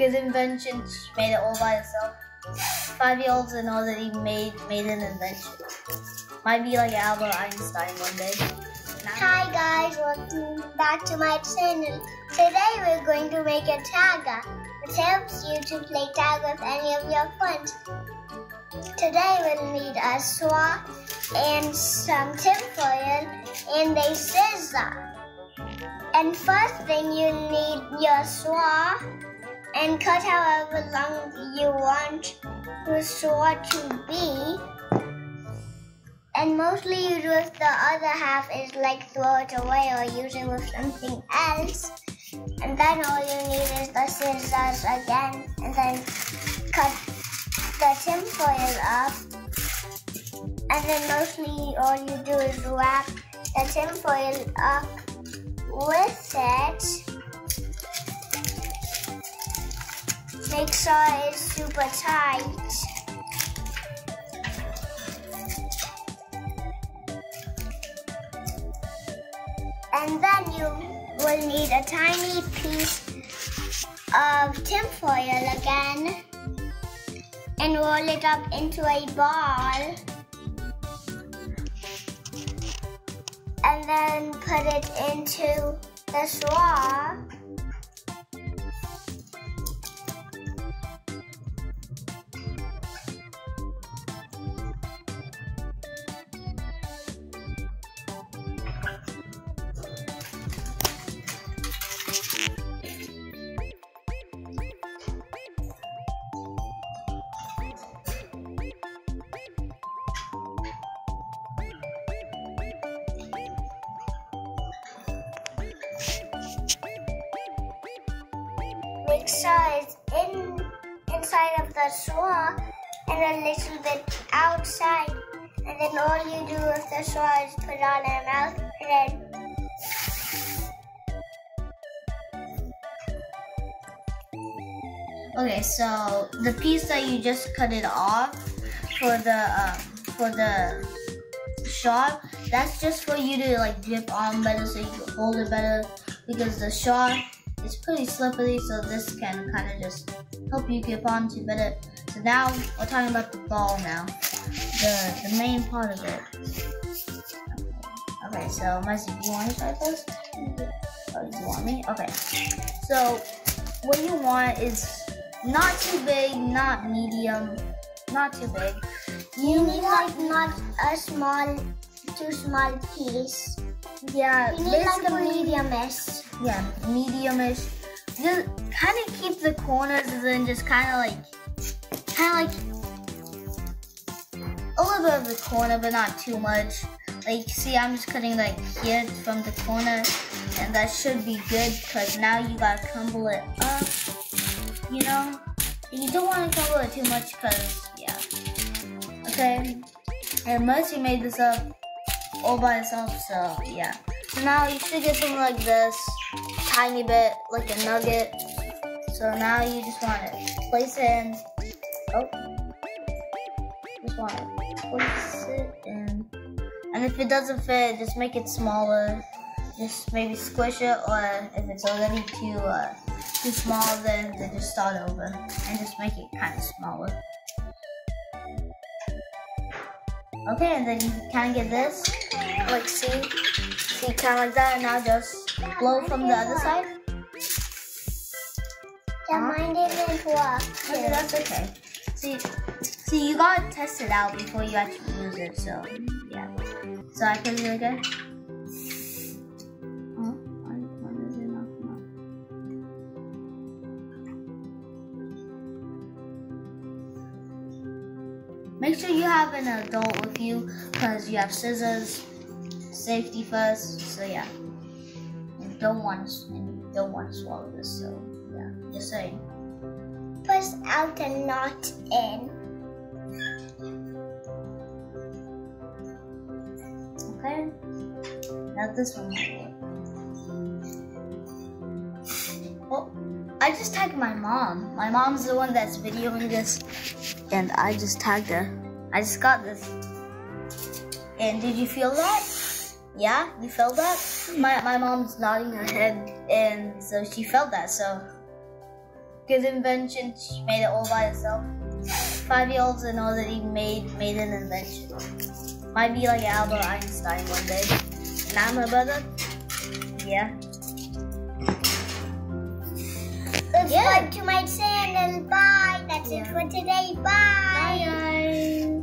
invention. She made it all by herself. Five year olds know that he made made an invention. Might be like Albert Einstein one day. Hi guys, welcome back to my channel. Today we're going to make a tagger, which helps you to play tag with any of your friends. Today we'll need a straw and some tinfoil and a scissor. And first thing you need your straw and cut however long you want the straw to be. And mostly you do with the other half is like throw it away or use it with something else. And then all you need is the scissors again and then cut the tinfoil up. And then mostly all you do is wrap the tinfoil up Make sure it's super tight. And then you will need a tiny piece of tinfoil again and roll it up into a ball. And then put it into the straw. The straw and a little bit outside. And then all you do with the straw is put on a mouth Okay, so the piece that you just cut it off for the um, for the straw, that's just for you to like grip on better so you can hold it better because the straw is pretty slippery so this can kind of just help you grip onto better. So now we're talking about the ball now, the the main part of it. Okay, so Mercy, do you want to start first? Oh, you want me? Okay, so what you want is not too big, not medium, not too big. you need like not a small, too small piece. Yeah, You need like a medium-ish. Yeah, medium-ish. Just kind of keep the corners and then just kind of like, kind of like a little bit of the corner, but not too much. Like, see, I'm just cutting like here from the corner, and that should be good because now you gotta crumble it up. You know, you don't want to crumble it too much because, yeah. Okay, and Mercy made this up all by itself, so yeah. So now you should get something like this, tiny bit, like a nugget. So now you just want to place it in. Oh, just want to place it in. And if it doesn't fit, just make it smaller. Just maybe squish it, or if it's already too uh, too small, then, then just start over and just make it kind of smaller. Okay, and then you kind of get this, like see, see kind of like that, and now just blow from the other side. Yeah, mine didn't work. Okay, that's okay. See, see, you gotta test it out before you actually use it. So, yeah. So I put it again. Make sure you have an adult with you because you have scissors. Safety first. So yeah. You don't want to, you don't want to swallow this. So yeah, just saying. Push out and not in. Okay. Now this one I just tagged my mom. My mom's the one that's videoing this, and I just tagged her. I just got this. And did you feel that? Yeah, you felt that? My, my mom's nodding her head, and so she felt that, so. Good invention, she made it all by herself. Five-year-olds that know that he made, made an invention. Might be like Albert Einstein one day. And I'm her brother? Yeah. subscribe yeah. to my channel. Bye. That's yeah. it for today. Bye. Bye.